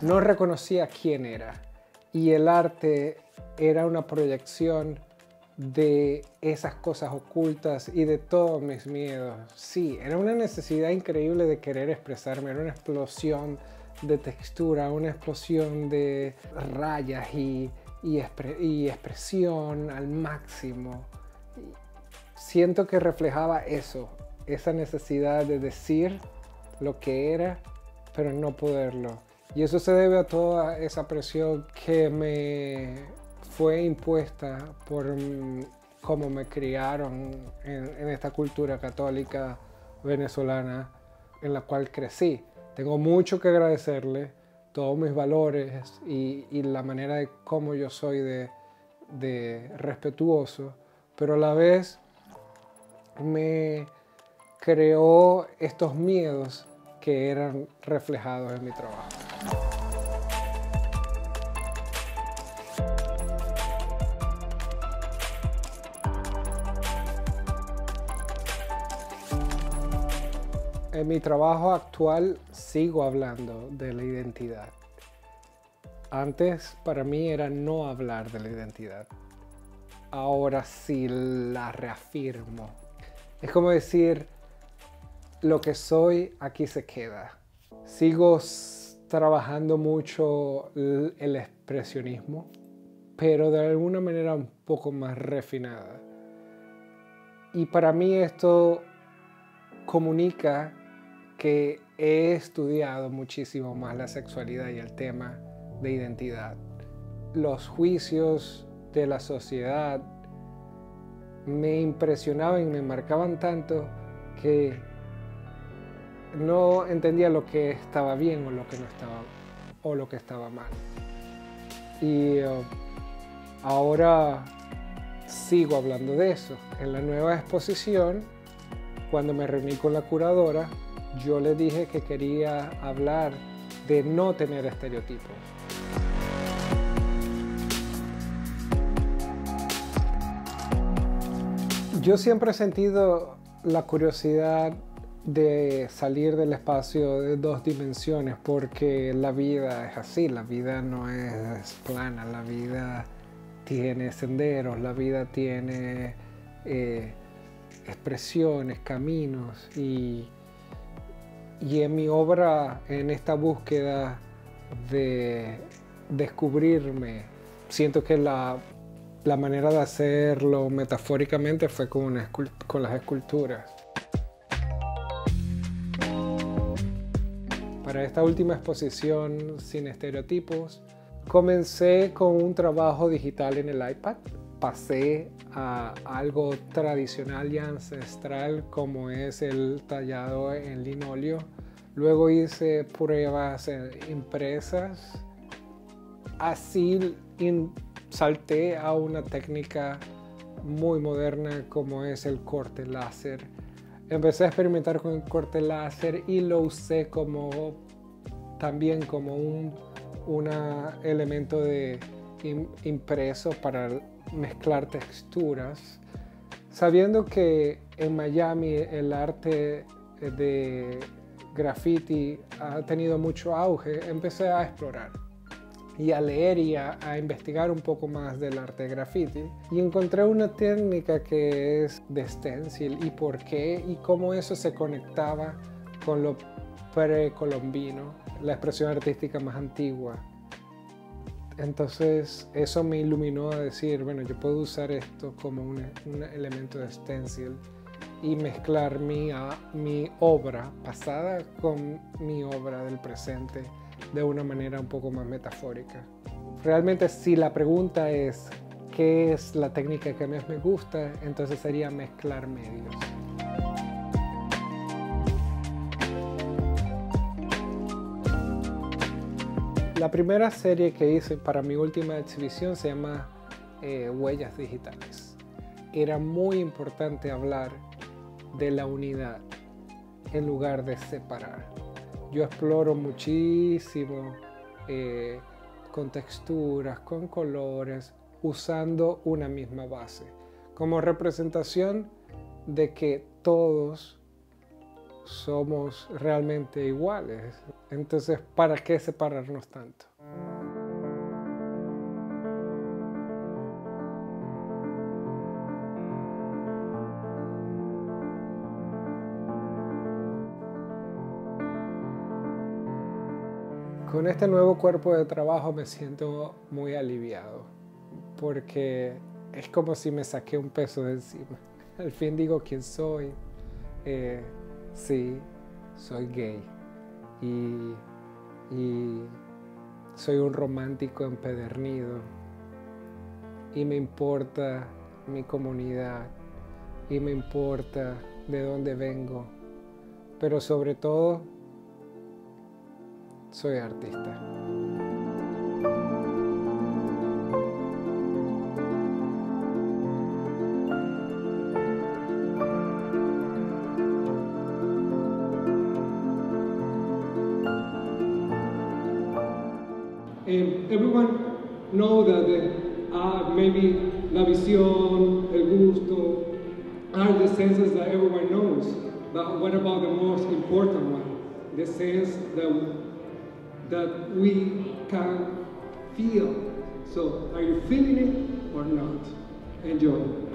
no reconocía quién era. Y el arte era una proyección de esas cosas ocultas y de todos mis miedos. Sí, era una necesidad increíble de querer expresarme, era una explosión de textura, una explosión de rayas y, y, expresión al máximo. Siento que reflejaba eso, esa necesidad de decir lo que era, pero no poderlo. Y eso se debe a toda esa presión que me fue impuesta por mm, cómo me criaron en, esta cultura católica venezolana en la cual crecí. Tengo mucho que agradecerle, todos mis valores y, la manera de cómo yo soy de, respetuoso, pero a la vez me creó estos miedos que eran reflejados en mi trabajo. En mi trabajo actual sigo hablando de la identidad. Antes para mí era no hablar de la identidad. Ahora sí la reafirmo. Es como decir, lo que soy aquí se queda. Sigo trabajando mucho el expresionismo, pero de alguna manera un poco más refinada. Y para mí esto comunica que he estudiado muchísimo más la sexualidad y el tema de identidad. Los juicios de la sociedad me impresionaban y me marcaban tanto que no entendía lo que estaba bien o lo que no estaba o lo que estaba mal. Y uh, ahora sigo hablando de eso. En la nueva exposición, cuando me reuní con la curadora, yo le dije que quería hablar de no tener estereotipos. Yo siempre he sentido la curiosidad de salir del espacio de dos dimensiones porque la vida es así, la vida no es plana, la vida tiene senderos, la vida tiene eh, expresiones, caminos y y en mi obra, en esta búsqueda de descubrirme, siento que la, manera de hacerlo metafóricamente fue con, con las esculturas. Para esta última exposición sin estereotipos, comencé con un trabajo digital en el iPad. Pasé a algo tradicional y ancestral como es el tallado en linóleo. Luego hice pruebas impresas. Así salté a una técnica muy moderna como es el corte láser. Empecé a experimentar con el corte láser y lo usé como también como un elemento de impreso para mezclar texturas, sabiendo que en Miami el arte de graffiti ha tenido mucho auge, empecé a explorar y a leer y a, investigar un poco más del arte de graffiti. Y encontré una técnica que es de stencil y por qué y cómo eso se conectaba con lo precolombino, la expresión artística más antigua entonces eso me iluminó a decir, bueno, yo puedo usar esto como un, elemento de stencil y mezclar mi, mi obra pasada con mi obra del presente de una manera un poco más metafórica. Realmente si la pregunta es qué es la técnica que más me gusta, entonces sería mezclar medios. La primera serie que hice para mi última exhibición se llama eh, Huellas Digitales. Era muy importante hablar de la unidad en lugar de separar. Yo exploro muchísimo eh, con texturas, con colores, usando una misma base, como representación de que todos somos realmente iguales. Entonces, ¿para qué separarnos tanto? Con este nuevo cuerpo de trabajo me siento muy aliviado porque es como si me saqué un peso de encima. Al fin digo quién soy. Eh, sí, soy gay y, soy un romántico empedernido y me importa mi comunidad y me importa de dónde vengo, pero sobre todo soy artista. And everyone know that the, uh, maybe la visión, el gusto, are the senses that everyone knows. But what about the most important one? The sense that that we can feel. So are you feeling it or not? Enjoy.